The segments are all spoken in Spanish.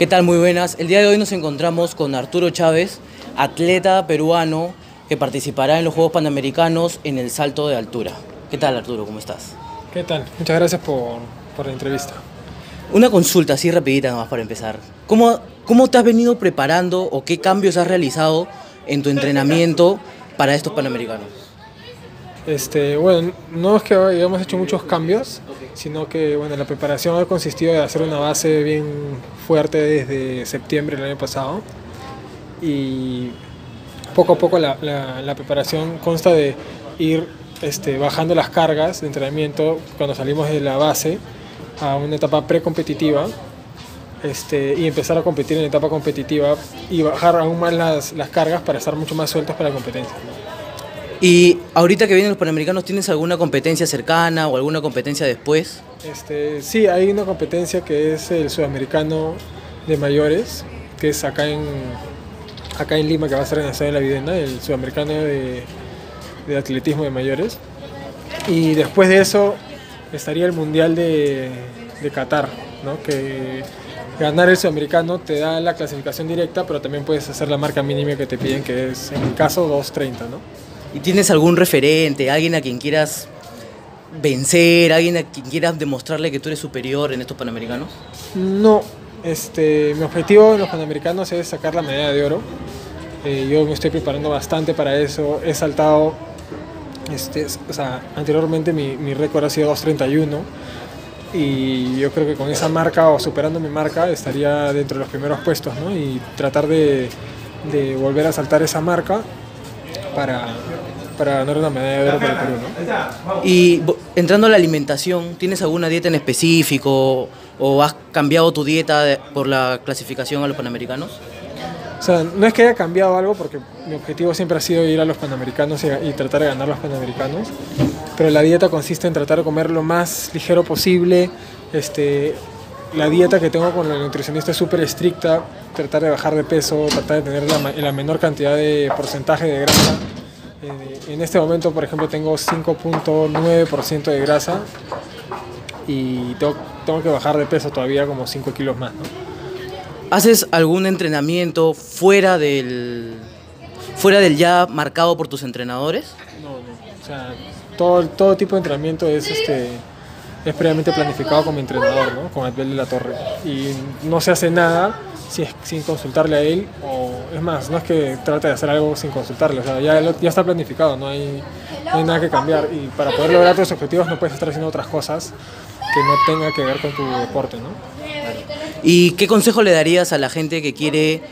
¿Qué tal? Muy buenas. El día de hoy nos encontramos con Arturo Chávez, atleta peruano que participará en los Juegos Panamericanos en el salto de altura. ¿Qué tal Arturo? ¿Cómo estás? ¿Qué tal? Muchas gracias por, por la entrevista. Una consulta así rapidita nomás para empezar. ¿Cómo, ¿Cómo te has venido preparando o qué cambios has realizado en tu entrenamiento para estos Panamericanos? Este, bueno, no es que hayamos hecho muchos cambios, sino que bueno, la preparación ha consistido de hacer una base bien fuerte desde septiembre del año pasado y poco a poco la, la, preparación consta de ir este, bajando las cargas de entrenamiento cuando salimos de la base a una etapa precompetitiva este, y empezar a competir en etapa competitiva y bajar aún más las, las cargas para estar mucho más sueltos para la competencia. Y ahorita que vienen los Panamericanos, ¿tienes alguna competencia cercana o alguna competencia después? Este, sí, hay una competencia que es el sudamericano de mayores, que es acá en, acá en Lima, que va a ser en el Estadio de la Videna, el sudamericano de, de atletismo de mayores. Y después de eso estaría el Mundial de, de Qatar, ¿no? que ganar el sudamericano te da la clasificación directa, pero también puedes hacer la marca mínima que te piden, que es en mi caso 2.30. ¿no? ¿Y tienes algún referente, alguien a quien quieras vencer, alguien a quien quieras demostrarle que tú eres superior en estos Panamericanos? No, este, mi objetivo en los Panamericanos es sacar la medalla de oro. Eh, yo me estoy preparando bastante para eso. He saltado, este, o sea, anteriormente mi, mi récord ha sido 2.31 y yo creo que con esa marca o superando mi marca estaría dentro de los primeros puestos, ¿no? Y tratar de, de volver a saltar esa marca para, para ganar una medalla de oro para el Perú. ¿no? Y entrando a la alimentación, ¿tienes alguna dieta en específico o has cambiado tu dieta de, por la clasificación a los Panamericanos? O sea, no es que haya cambiado algo porque mi objetivo siempre ha sido ir a los Panamericanos y, y tratar de ganar los Panamericanos, pero la dieta consiste en tratar de comer lo más ligero posible, este, la dieta que tengo con el nutricionista es súper estricta, tratar de bajar de peso, tratar de tener la, la menor cantidad de porcentaje de grasa. Eh, en este momento, por ejemplo, tengo 5.9% de grasa y tengo, tengo, que bajar de peso todavía como 5 kilos más. ¿no? ¿Haces algún entrenamiento fuera del, fuera del ya marcado por tus entrenadores? No, no. O sea, todo, todo tipo de entrenamiento es este es previamente planificado con mi entrenador, ¿no? con Adbel de la Torre. Y no se hace nada sin, sin, consultarle a él, o es más, no es que trate de hacer algo sin consultarle, o sea, ya, está planificado, no hay, nada que cambiar. Y para poder lograr tus objetivos no puedes estar haciendo otras cosas que no tengan que ver con tu deporte. ¿no? ¿Y qué consejo le darías a la gente que quiere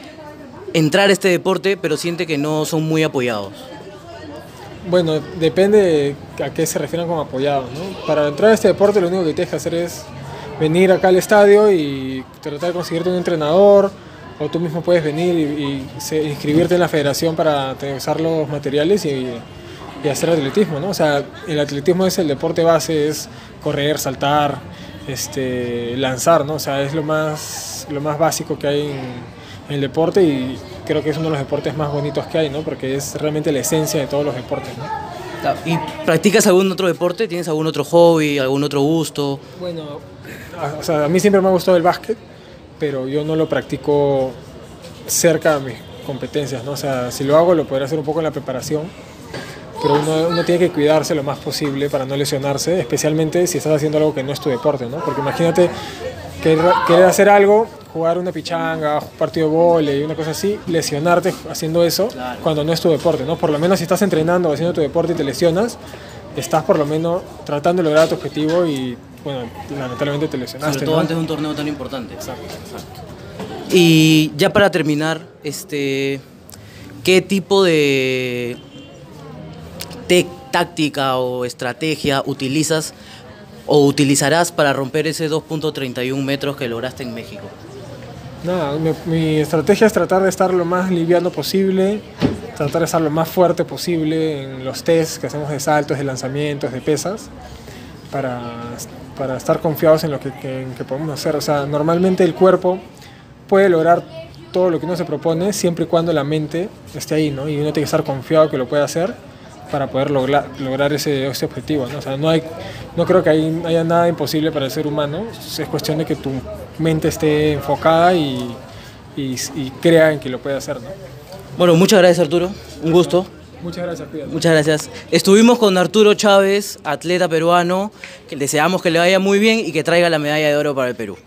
entrar a este deporte pero siente que no son muy apoyados? Bueno, depende de a qué se refieran como apoyados. ¿no? Para entrar a este deporte lo único que tienes que hacer es venir acá al estadio y tratar de conseguirte un entrenador o tú mismo puedes venir y, y inscribirte en la federación para usar los materiales y, hacer atletismo. ¿no? O sea, el atletismo es el deporte base, es correr, saltar, este, lanzar, ¿no? o sea, es lo más, lo más básico que hay en el deporte y creo que es uno de los deportes más bonitos que hay, ¿no? Porque es realmente la esencia de todos los deportes, ¿no? ¿Y practicas algún otro deporte? ¿Tienes algún otro hobby, algún otro gusto? Bueno, o sea, a mí siempre me ha gustado el básquet, pero yo no lo practico cerca de mis competencias, ¿no? O sea, si lo hago lo podré hacer un poco en la preparación, pero uno, uno tiene que cuidarse lo más posible para no lesionarse, especialmente si estás haciendo algo que no es tu deporte, ¿no? Porque imagínate querer, querer hacer algo jugar una pichanga, un partido de vole, una cosa así, lesionarte haciendo eso claro. cuando no es tu deporte, ¿no? Por lo menos si estás entrenando o haciendo tu deporte y te lesionas, estás por lo menos tratando de lograr tu objetivo y, bueno, lamentablemente te lesionaste. Sobre todo ¿no? antes de un torneo tan importante. Exacto, exacto. Y ya para terminar, este, ¿qué tipo de táctica o estrategia utilizas o utilizarás para romper ese 2.31 metros que lograste en México? Nada, mi, mi, estrategia es tratar de estar lo más liviano posible, tratar de estar lo más fuerte posible en los tests que hacemos de saltos, de lanzamientos, de pesas, para, para estar confiados en lo que, que, que podemos hacer. O sea, normalmente el cuerpo puede lograr todo lo que uno se propone siempre y cuando la mente esté ahí, ¿no? Y uno tiene que estar confiado que lo puede hacer para poder lograr, lograr ese, ese objetivo. ¿no? O sea, no, hay, no creo que hay, haya nada imposible para el ser humano, es cuestión de que tu, mente esté enfocada y, y, y crea en que lo puede hacer. ¿no? Bueno, muchas gracias Arturo, un gusto. Muchas gracias, cuídate. Muchas gracias. Estuvimos con Arturo Chávez, atleta peruano, que deseamos que le vaya muy bien y que traiga la medalla de oro para el Perú.